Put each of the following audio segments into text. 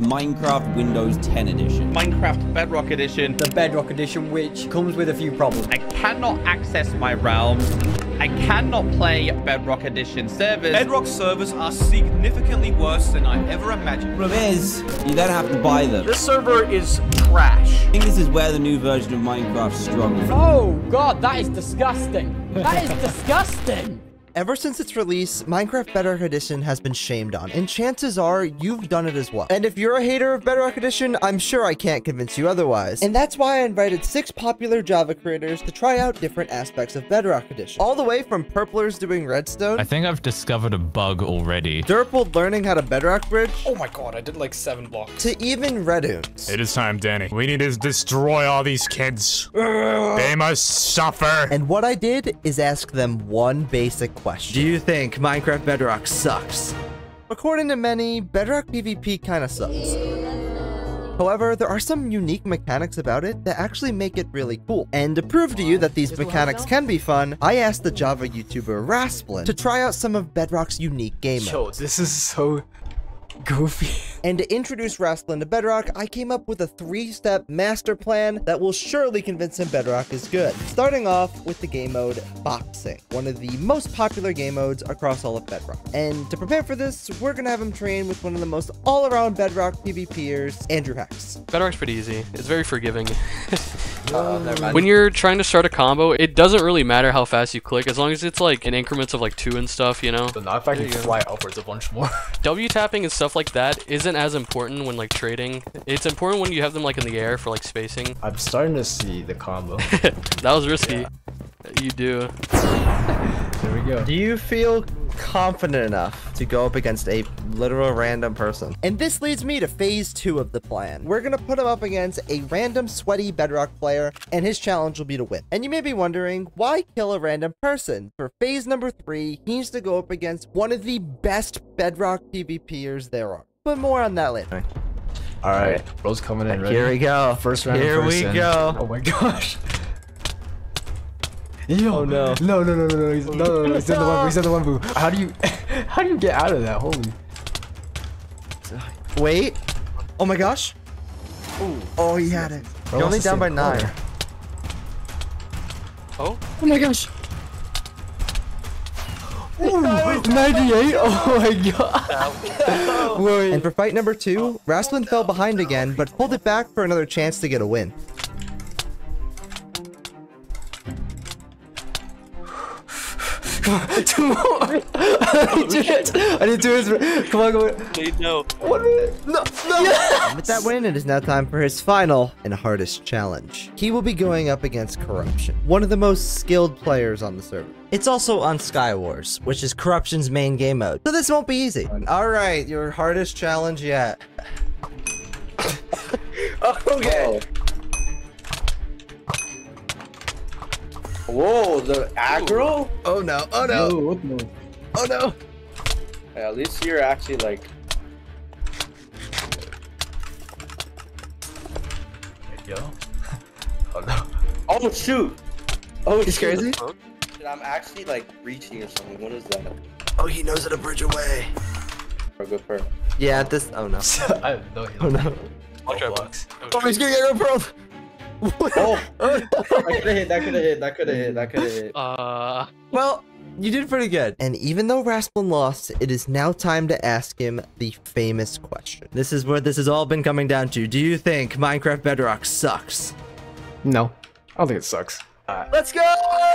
Minecraft Windows 10 Edition. Minecraft Bedrock Edition. The Bedrock Edition, which comes with a few problems. I cannot access my realms. I cannot play Bedrock Edition servers. Bedrock servers are significantly worse than I ever imagined. Problem is, you then have to buy them. This server is trash. I think this is where the new version of Minecraft struggles. Oh, God, that is disgusting. That is disgusting. Ever since its release, Minecraft Bedrock Edition has been shamed on, and chances are you've done it as well. And if you're a hater of Bedrock Edition, I'm sure I can't convince you otherwise. And that's why I invited six popular Java creators to try out different aspects of Bedrock Edition. All the way from Purplers doing redstone, I think I've discovered a bug already. Derpled learning how to Bedrock Bridge, Oh my god, I did like seven blocks. to even Reddoons. It is time, Danny. We need to destroy all these kids. they must suffer. And what I did is ask them one basic question. Do you think Minecraft Bedrock sucks? According to many, Bedrock PvP kinda sucks. However, there are some unique mechanics about it that actually make it really cool. And to prove to you that these mechanics can be fun, I asked the Java YouTuber Rasplin to try out some of Bedrock's unique game Yo, modes. this is so goofy. And to introduce Rasplin to Bedrock, I came up with a three-step master plan that will surely convince him Bedrock is good. Starting off with the game mode Boxing, one of the most popular game modes across all of Bedrock. And to prepare for this, we're gonna have him train with one of the most all-around Bedrock PvPers, Andrew Hacks. Bedrock's pretty easy. It's very forgiving. when you're trying to start a combo, it doesn't really matter how fast you click, as long as it's like in increments of like two and stuff, you know? But if I can There you go. fly upwards a bunch more. W tapping and stuff like that isn't as important when like trading. It's important when you have them like in the air for like spacing. I'm starting to see the combo. That was risky. You do. there we go. Do you feel confident enough to go up against a literal random person? And this leads me to phase two of the plan. We're gonna put him up against a random sweaty bedrock player, and his challenge will be to win. And you may be wondering, why kill a random person? For phase number three, he needs to go up against one of the best bedrock PvPers there are. But more on that later. All right, bro's coming in. Ready? Here we go. First round. Here we person. go. Oh my gosh. Yo, Oh, no. no, no, no, no, no, he's, no, no, no, he's in the one he's in the one. How do you, how do you get out of that? Holy. Wait. Oh my gosh. Oh, he had it. Bro You're only down by stay nine. corner. Oh? Oh my gosh. Ooh, 98? Oh my god. And for fight number two, Rasplin fell behind again, but pulled it back for another chance to get a win. Two more. I need two hits. I need two hits. Come on, come on. They know. One minute. No, no. And with that win, it is now time for his final and hardest challenge. He will be going up against Corruption, one of the most skilled players on the server. It's also on Skywars, which is Corruption's main game mode, so this won't be easy. All right, your hardest challenge yet. Okay. Whoa, the aggro? Oh, oh no, oh no, Oh, no? oh no. Yeah, at least you're actually like. Yo. Oh no. Oh shoot! Oh, He's shoot. crazy? Shit, I'm actually like reaching or something. What is that? Oh, he knows how to bridge away. Oh, good for. Yeah, this. Oh no. I have no Oh no. I'll try blocks. Oh, he's gonna get a pearl. Oh, that could have hit. That could have hit. That could have hit. That could have hit. Uh, Well, you did pretty good. And even though Rasplin lost, it is now time to ask him the famous question. This is where this has all been coming down to. Do you think Minecraft Bedrock sucks? No. I don't think it sucks. Uh, Let's go!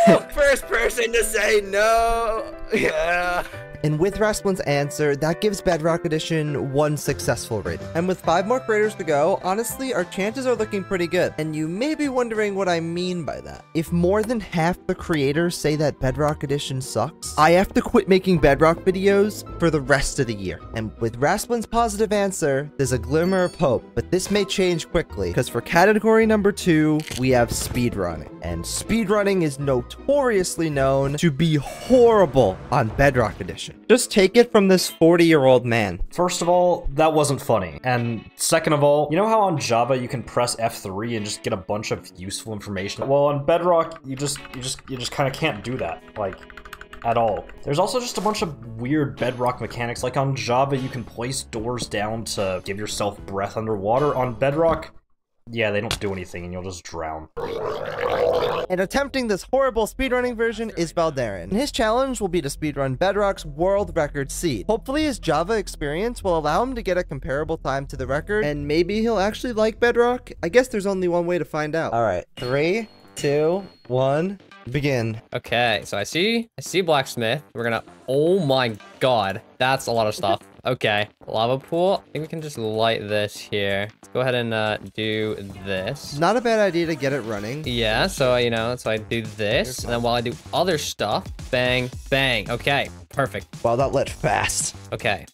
First person to say no. Yeah. And with Rasplin's answer, that gives Bedrock Edition one successful rating. And with five more creators to go, honestly, our chances are looking pretty good. And you may be wondering what I mean by that. If more than half the creators say that Bedrock Edition sucks, I have to quit making Bedrock videos for the rest of the year. And with Rasplin's positive answer, there's a glimmer of hope, but this may change quickly, because for category number two, we have speedrunning. And speedrunning is notoriously known to be horrible on Bedrock Edition. Just take it from this 40 year old man. First of all, that wasn't funny. And second of all, you know how on Java you can press F3 and just get a bunch of useful information? Well, on Bedrock, you just you just you just kind of can't do that. Like at all. There's also just a bunch of weird bedrock mechanics. Like on Java, you can place doors down to give yourself breath underwater. On Bedrock, yeah, they don't do anything and you'll just drown. And attempting this horrible speedrunning version is Valdaren. His challenge will be to speedrun Bedrock's world record seed. Hopefully his Java experience will allow him to get a comparable time to the record, and maybe he'll actually like Bedrock. I guess there's only one way to find out. All right, three, two, one, begin. Okay, so I see, I see blacksmith. We're gonna, oh my god, that's a lot of stuff. Okay, lava pool. I think we can just light this here. Let's go ahead and uh, do this. Not a bad idea to get it running. Yeah, so, you know, so I do this, and then while I do other stuff, bang, bang. Okay, perfect. Wow, that lit fast. Okay,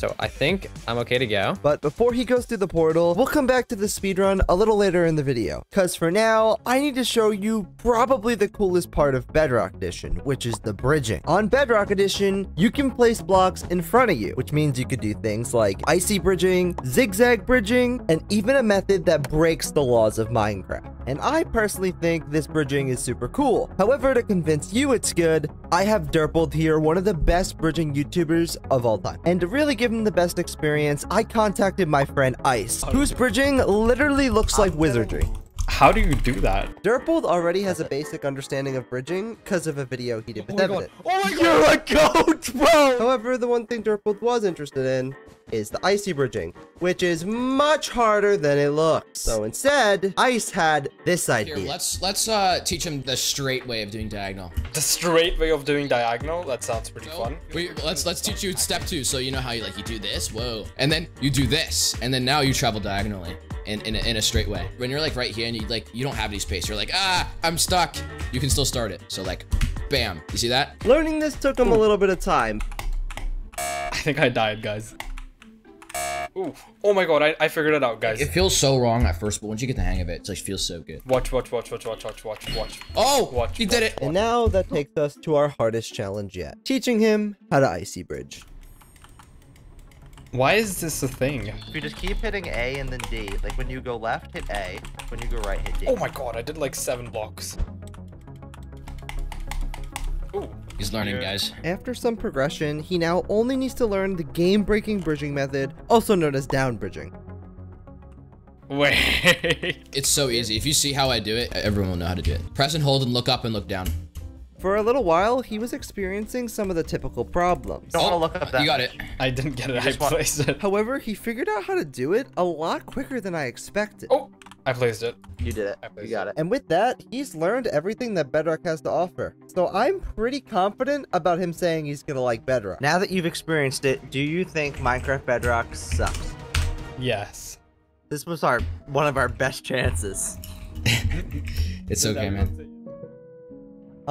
so I think I'm okay to go. But before he goes through the portal, we'll come back to the speedrun a little later in the video. Cause for now, I need to show you probably the coolest part of Bedrock Edition, which is the bridging. On Bedrock Edition, you can place blocks in front of you, which means you could do things like icy bridging, zigzag bridging, and even a method that breaks the laws of Minecraft. And I personally think this bridging is super cool. However, to convince you it's good, I have Derpled here, one of the best bridging YouTubers of all time. And to really give him the best experience, I contacted my friend Ice, whose bridging literally looks like wizardry. How do you do that? Derpled already has a basic understanding of bridging because of a video he did with my Evident. Oh my You're a goat, bro! However, the one thing Derpled was interested in is the icy bridging, which is much harder than it looks. So instead, Ice had this idea. Here, let's let's uh teach him the straight way of doing diagonal. The straight way of doing diagonal? That sounds pretty fun. Wait, let's let's teach you step two. So you know how you like you do this, whoa, and then you do this, and then now you travel diagonally in in a, in a straight way. When you're like right here and you like you don't have any space, you're like ah I'm stuck. You can still start it. So like, bam. You see that? Learning this took him a little bit of time. I think I died, guys. Ooh. Oh my god, I, I figured it out, guys. It feels so wrong at first, but once you get the hang of it, it like feels so good. Watch, watch, watch, watch, watch, watch, watch, watch. Oh, watch, he did it. And now that takes us to our hardest challenge yet. Teaching him how to icy bridge. Why is this a thing? If you just keep hitting A and then D, like when you go left, hit A. When you go right, hit D. Oh my god, I did like seven blocks. Ooh. He's learning, guys. After some progression, he now only needs to learn the game-breaking bridging method, also known as down bridging. Wait. It's so easy. If you see how I do it, everyone will know how to do it. Press and hold and look up and look down. For a little while, he was experiencing some of the typical problems. Don't oh, look up that. You got it. I didn't get it. I placed it. However, he figured out how to do it a lot quicker than I expected. Oh, I placed it. You did it. You got it. And with that, he's learned everything that Bedrock has to offer. So I'm pretty confident about him saying he's gonna like Bedrock. Now that you've experienced it, do you think Minecraft Bedrock sucks? Yes. This was our one of our best chances. it's okay, man.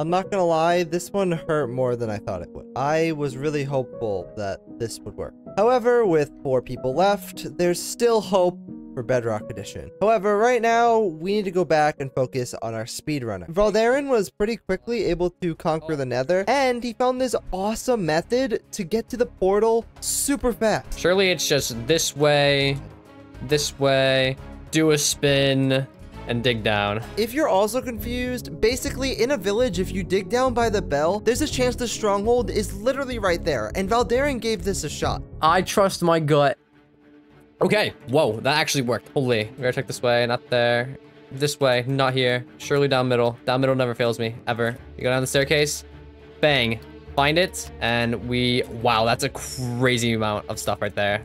I'm not gonna lie, this one hurt more than I thought it would. I was really hopeful that this would work. However, with four people left, there's still hope for Bedrock Edition. However, right now, we need to go back and focus on our speedrunner. Valdaren was pretty quickly able to conquer the nether, and he found this awesome method to get to the portal super fast. Surely it's just this way, this way, do a spin, and dig down. If you're also confused, basically in a village, if you dig down by the bell, there's a chance the stronghold is literally right there, and Valdaren gave this a shot. I trust my gut. Okay, whoa, that actually worked. Holy, we gotta check this way, not there. This way, not here. Surely down middle. Down middle never fails me, ever. You go down the staircase, bang, find it, and we, wow, that's a crazy amount of stuff right there.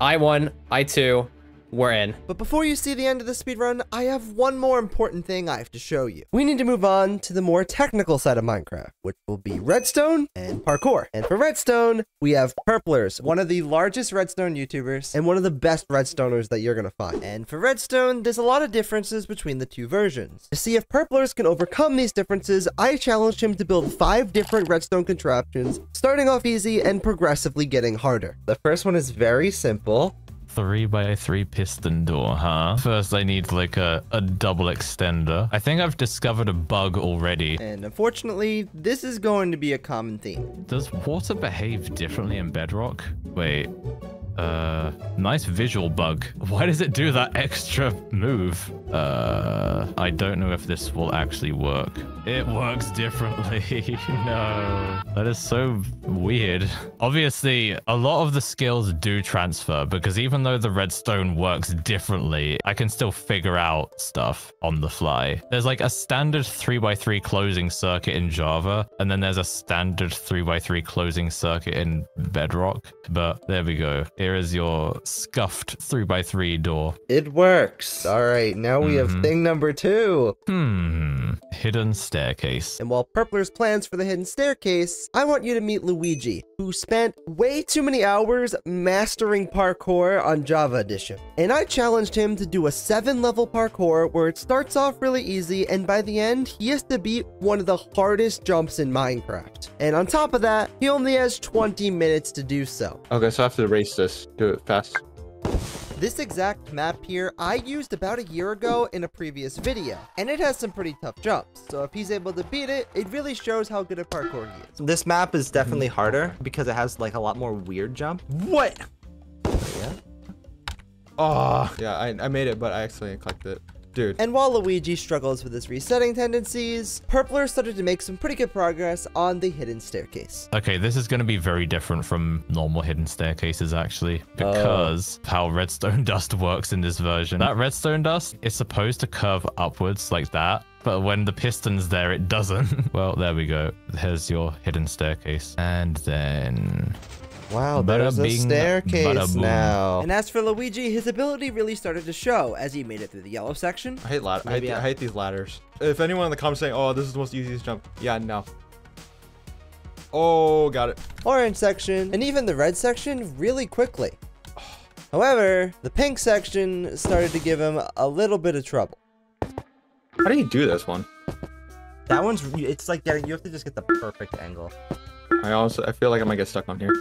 I one, I two, we're in. But before you see the end of the speedrun, I have one more important thing I have to show you. We need to move on to the more technical side of Minecraft, which will be redstone and parkour. And for redstone, we have Purplers, one of the largest redstone YouTubers and one of the best redstoners that you're gonna find. And for redstone, there's a lot of differences between the two versions. To see if Purplers can overcome these differences, I challenged him to build five different redstone contraptions, starting off easy and progressively getting harder. The first one is very simple three by three piston door, huh? First, I need like a, a double extender. I think I've discovered a bug already. And unfortunately, this is going to be a common theme. Does water behave differently in Bedrock? Wait, Uh, nice visual bug. Why does it do that extra move? Uh, I don't know if this will actually work. It works differently. no. That is so weird. Obviously, a lot of the skills do transfer because even though the redstone works differently, I can still figure out stuff on the fly. There's like a standard 3x3 closing circuit in Java, and then there's a standard 3x3 closing circuit in Bedrock. But there we go. Here is your scuffed 3x3 door. It works. All right, now we have Mhm. thing number two. Hmm. Hidden staircase. And while Purpler's plans for the hidden staircase, I want you to meet Luigi, who spent way too many hours mastering parkour on Java Edition. And I challenged him to do a 7 level parkour where it starts off really easy, and by the end, he has to beat one of the hardest jumps in Minecraft. And on top of that, he only has 20 minutes to do so. Okay, so I have to race this. Do it fast. This exact map here, I used about a year ago in a previous video, and it has some pretty tough jumps, so if he's able to beat it, it really shows how good at parkour he is. This map is definitely harder because it has like a lot more weird jump. What? Yeah. Oh, yeah, I, I made it, but I accidentally clicked it. Dude. And while Luigi struggles with his resetting tendencies, Purpler started to make some pretty good progress on the hidden staircase. Okay, this is going to be very different from normal hidden staircases, actually, uh. because how redstone dust works in this version. That redstone dust is supposed to curve upwards like that, but when the piston's there, it doesn't. well, there we go. Here's your hidden staircase. And then... Wow, Bada there's a bing, staircase now. And as for Luigi, his ability really started to show as he made it through the yellow section. I hate ladders. I, hate the- I- I hate these ladders. If anyone in the comments saying, "Oh, this is the most easiest jump," yeah, no. Oh, got it. orange section, and even the red section really quickly. However, the pink section started to give him a little bit of trouble. How do you do this one? That one's it's like getting you have to just get the perfect angle. I also I feel like I might get stuck on here.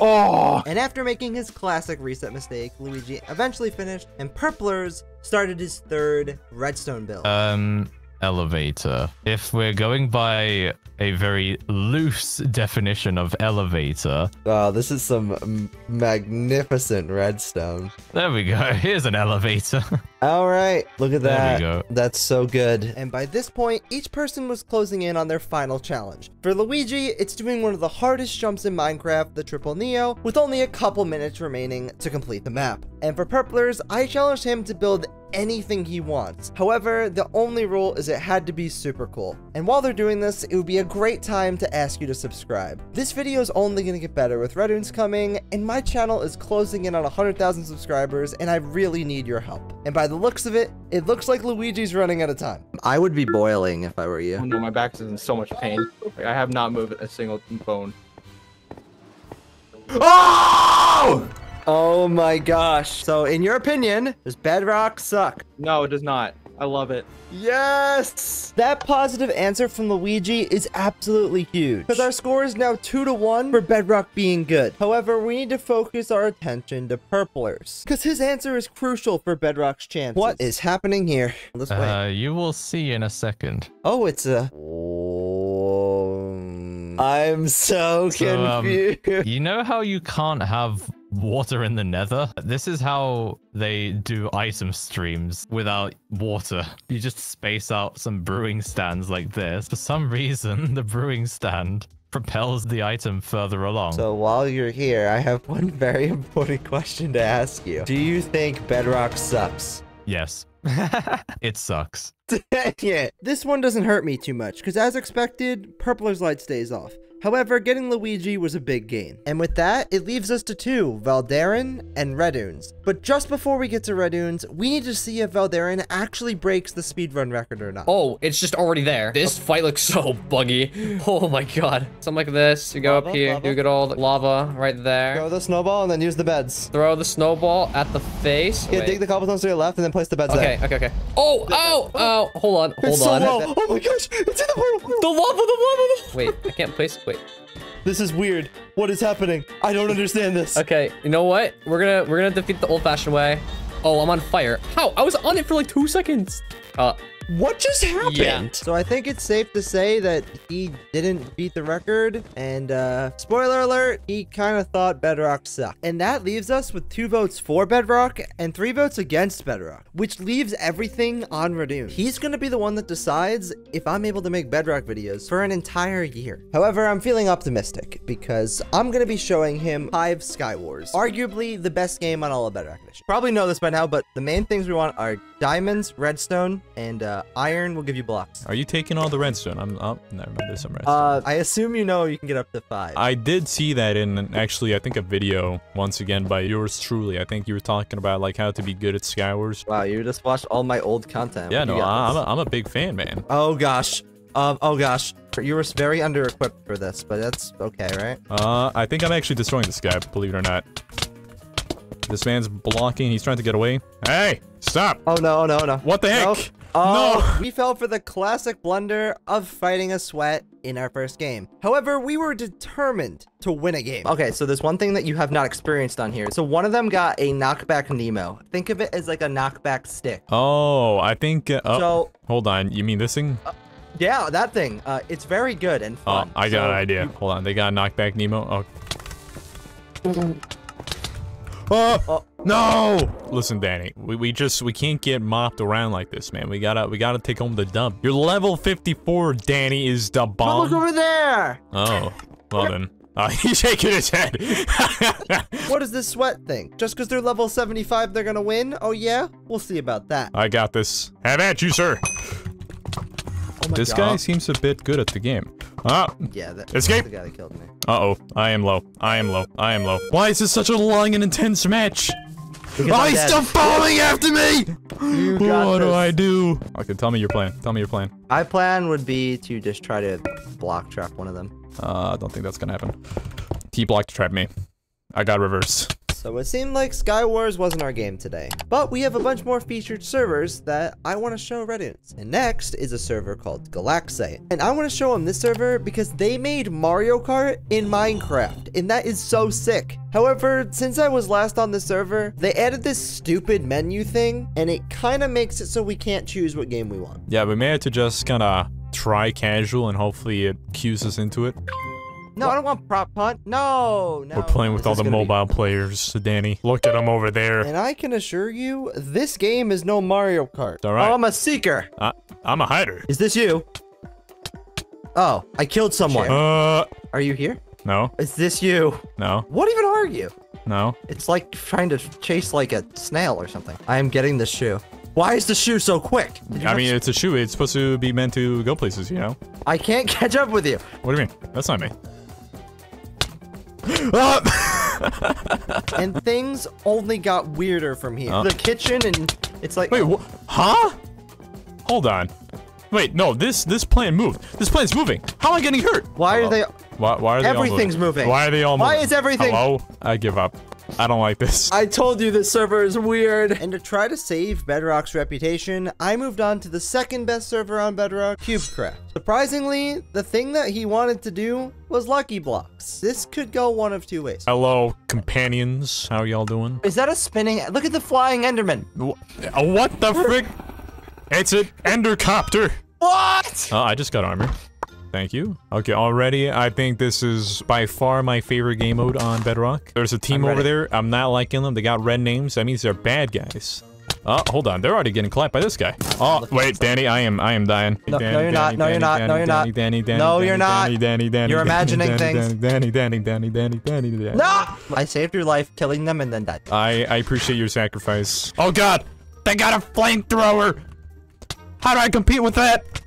Oh! And after making his classic reset mistake, Luigi eventually finished, and Purplers started his third redstone build. Um, elevator. If we're going by a very loose definition of elevator, Wow, this is some magnificent redstone. there we go. Here's an elevator. All right, look at There we that. go. That's so good. And by this point, each person was closing in on their final challenge. For Luigi, it's doing one of the hardest jumps in Minecraft, the Triple Neo, with only a couple minutes remaining to complete the map. And for Purplers, I challenged him to build anything he wants. However, the only rule is it had to be super cool. And while they're doing this, it would be a great time to ask you to subscribe. This video is only going to get better with Reddoons coming, and my channel is closing in on 100,000 subscribers, and I really need your help. And by the looks of it, it looks like Luigi's running out of time. I would be boiling if I were you. Oh no, my back is in so much pain. Like, I have not moved a single bone. Oh! Oh my gosh. So, in your opinion, does Bedrock suck? No, it does not. I love it. Yes! That positive answer from Luigi is absolutely huge. Because our score is now 2 to 1 for Bedrock being good. However, we need to focus our attention to Purplers. Because his answer is crucial for Bedrock's chances. What is happening here? This way. Uh, you will see in a second. Oh, it's a. I'm so So, um, confused. you know how you can't have water in the nether? This is how they do item streams without water. You just space out some brewing stands like this. For some reason, the brewing stand propels the item further along. So while you're here, I have one very important question to ask you. Do you think Bedrock sucks? yes. it sucks. yeah. This one doesn't hurt me too much, because as expected, Purpler's light stays off. However, getting Luigi was a big gain. And with that, it leaves us to two, Valdaren and Reddoons. But just before we get to Reddoons, we need to see if Valdaren actually breaks the speedrun record or not. Oh, it's just already there. This oh. fight looks so buggy. Oh my god. Something like this. You go Lava, up here, lava. you get all the lava right there. Throw the snowball and then use the beds. Throw the snowball at the face. Yeah, Wait. dig the cobblestones to your left and then place the beds Okay, there. okay, okay. okay. Oh, oh, oh, hold on, hold It's so on. low. Oh my gosh, it's in the portal. The lava, the lava, the Wait, I can't place, wait. This is weird. What is happening? I don't understand this. Okay, you know what? We're gonna, we're gonna defeat the old-fashioned way. Oh, I'm on fire. How? I was on it for like two seconds. Uh, What just happened? Yeah. So I think it's safe to say that he didn't beat the record. And uh, spoiler alert, he kind of thought Bedrock sucked. And that leaves us with two votes for Bedrock and three votes against Bedrock, which leaves everything on Radoon. He's going to be the one that decides if I'm able to make Bedrock videos for an entire year. However, I'm feeling optimistic because I'm going to be showing him Hive Skywars, arguably the best game on all of Bedrock Edition. Probably know this by now, but the main things we want are diamonds, redstone, and uh, iron will give you blocks. Are you taking all the redstone? I'm. Oh, never mind. There's some redstone. Uh, I assume you know you can get up to five. I did see that in actually I think a video once again by yours truly. I think you were talking about like how to be good at Skywars. Wow, you just watched all my old content. Yeah, no, I, I'm a, I'm a big fan, man. Oh gosh. Um. Oh gosh. You were very under equipped for this, but that's okay, right? Uh, I think I'm actually destroying this guy, believe it or not. This man's blocking. He's trying to get away. Hey, stop! Oh no! No! No! What the heck? No. Oh, we fell for the classic blunder of fighting a sweat in our first game. However, we were determined to win a game. Okay, so there's one thing that you have not experienced on here. So one of them got a knockback Nemo. Think of it as like a knockback stick. Oh, I think. Uh, oh, So- hold on. You mean this thing? Yeah, that thing. Uh, it's very good and fun. Oh. I got So an idea. Hold on. They got a knockback Nemo. Oh. Oh, no! Listen, Danny, we, we just we can't get mopped around like this, man. We gotta we gotta take home the dump. Your level 54, Danny, is the But bomb. look over there! Oh, well then. Uh, he's shaking his head. What is this sweat thing? Just because they're level 75, they're gonna win? Oh yeah? We'll see about that. I got this. Have at you, sir. my this God. guy seems a bit good at the game. Ah, Yeah, that, Escape. that's the guy that killed me. Uh-oh. I am low. I am low. I am low. Why is this such a long and intense match? Because oh, I'm he's dead. still following after me! You got what do. I do? Okay, tell me your plan. Tell me your plan. My plan would be to just try to block trap one of them. Uh, I don't think that's gonna happen. He blocked to trap me. I got reverse. So it seemed like Skywars wasn't our game today. But we have a bunch more featured servers that I want to show Reddits. And next is a server called Galaxy. And I want to show them this server because they made Mario Kart in Minecraft. And that is so sick. However, since I was last on the server, they added this stupid menu thing. And it kind of makes it so we can't choose what game we want. Yeah, we may have to just kind of try casual and hopefully it cues us into it. No, I don't want prop hunt. No, no. We're playing with This all the gonna be- mobile players, Danny. Look at them over there. And I can assure you, this game is no Mario Kart. all right. Oh, I'm a seeker. I, I'm a hider. Is this you? Oh, I killed someone. Uh, Are you here? no, Is this you? no, What even are you? no. It's like trying to chase like a snail or something. I am getting this shoe. Why is the shoe so quick? I mean, it's a shoe. It's supposed to be meant to go places, you know? I can't catch up with you. What do you mean? That's not me. and things only got weirder from here. Oh. The kitchen and it's like Wait, wh- huh? Hold on. Wait, no, this this plane moved. This plane's moving. How am I getting hurt? Why are they? Why, why are they all Everything's moving. Why are they all moving? Why is everything- Hello? I give up. I don't like this. I told you this server is weird. And to try to save Bedrock's reputation, I moved on to the second best server on Bedrock, CubeCraft. Surprisingly, the thing that he wanted to do was Lucky Blocks. This could go one of two ways. Hello, companions. How y'all doing? Is that a spinning? Look at the flying Enderman. Uh, What the frick? It's an endercopter. What? Oh, I just got armor. Thank you. Okay, already, I think this is by far my favorite game mode on Bedrock. There's a team over there. I'm not liking them. They got red names. That means they're bad guys. Oh, hold on. They're already getting clapped by this guy. Oh, wait, Danny, I am, I am dying. No- no, you're not. Danny, No, you're Danny, not. No, you're not. Danny, Danny, Danny, No, you're not. Danny, Danny, Danny, You're Danny, imagining Danny, things. Danny, Danny, Danny, Danny, Danny, Danny. No! I saved your life killing them and then died. I, I appreciate your sacrifice. Oh god! They got a flamethrower! How do I compete with that?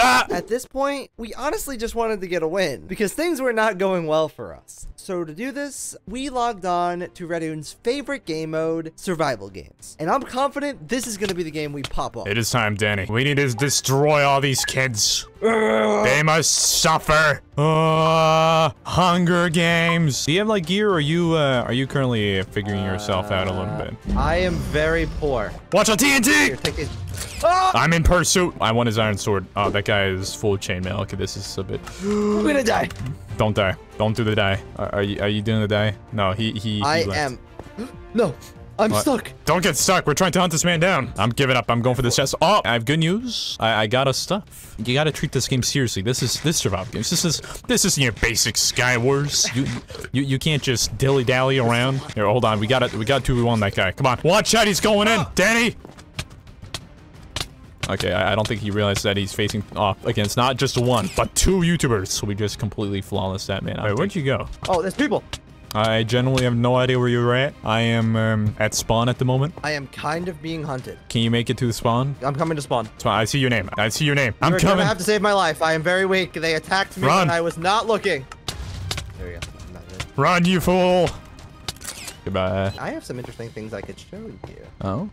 Ah! At this point, we honestly just wanted to get a win because things were not going well for us. So to do this, we logged on to Reddoons' favorite game mode, survival games. And I'm confident this is going to be the game we pop off. It is time, Danny. We need to destroy all these kids. They must suffer. Uh, Hunger Games. Do you have like gear, or are you uh, are you currently figuring yourself out a little bit? I am very poor. Watch out, TNT! Here, take. I'm in pursuit. I want his iron sword. Oh, that guy is full of chainmail. Okay, this is a bit. I'm gonna die. Don't die. Don't do the die. Are, are you are you doing the die? No, he he. he I left. am. No. I'm What? stuck. Don't get stuck. We're trying to hunt this man down. I'm giving up. I'm going for this chest. Oh, I have good news. I, I got a stuff. You gotta treat this game seriously. This is this survival games. This is this isn't your basic Sky Wars. You you you can't just dilly dally around. Here, hold on. We got it. We got two on that guy. Come on. Watch out. He's going in. Ah! Danny. Okay, I, I don't think he realized that he's facing off against not just one, but two YouTubers. So we just completely flawless that man. Wait, where'd you go? Oh, there's people. I generally have no idea where you're at. I am um, at spawn at the moment. I am kind of being hunted. Can you make it to the spawn? I'm coming to spawn. Spawn. I see your name. I see your name. I'm You're coming. gonna have to save my life. I am very weak. They attacked me Run. when I was not looking. There we go. I'm not good. Run, you fool! Goodbye. I have some interesting things I could show you. Oh.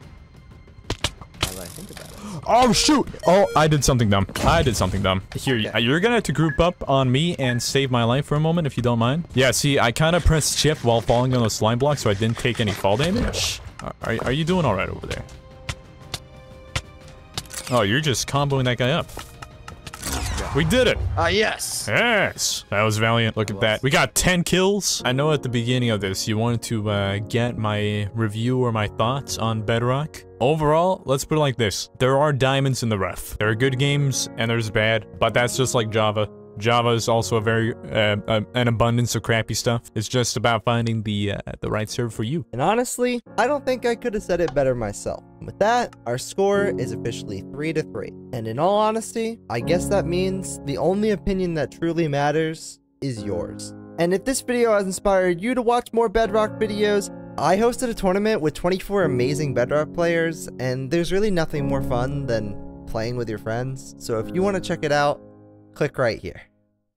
That I think about it. Oh shoot! Oh, I did something dumb. I did something dumb. Here, y- you're gonna have to group up on me and save my life for a moment, if you don't mind. Yeah, see, I kind of pressed shift while falling on the slime block, so I didn't take any fall damage. Are, are, are you doing all right over there? Oh, you're just comboing that guy up. We did it! Ah, yes. Yes! That was valiant. Look at that. We got 10 kills. I know at the beginning of this, you wanted to uh, get my review or my thoughts on Bedrock. Overall, let's put it like this. There are diamonds in the rough. There are good games and there's bad, but that's just like Java. Java is also a very, uh, uh, an abundance of crappy stuff. It's just about finding the, uh, the right server for you. And honestly, I don't think I could have said it better myself. With that, our score is officially 3 to 3. And in all honesty, I guess that means the only opinion that truly matters is yours. And if this video has inspired you to watch more Bedrock videos, I hosted a tournament with 24 amazing Bedrock players, and there's really nothing more fun than playing with your friends. So if you want to check it out, click right here.